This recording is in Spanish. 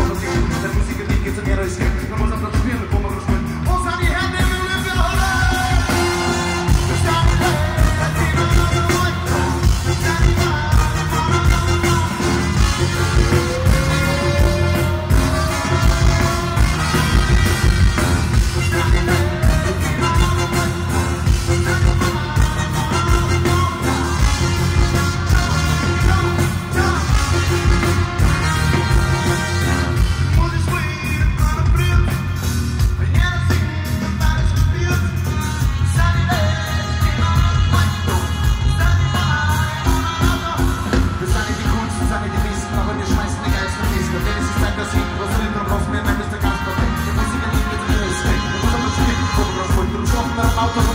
Folk och ting, den musiken, vilken som mama, mama.